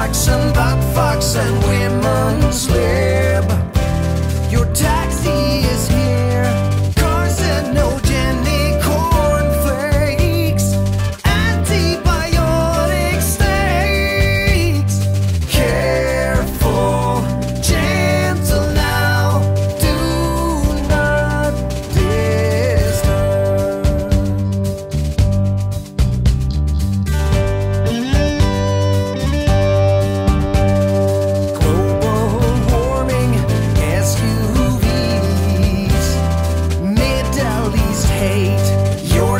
fox and that fox and women's lib. Your tax.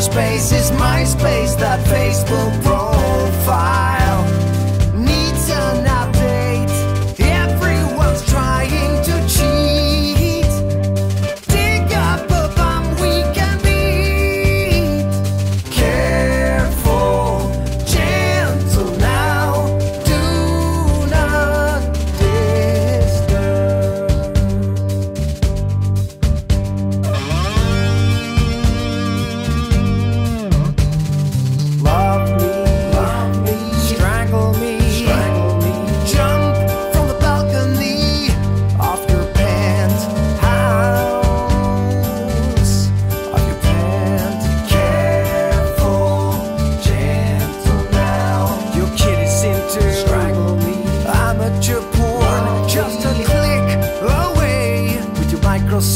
space is my space, that Facebook profile.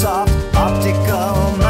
soft optical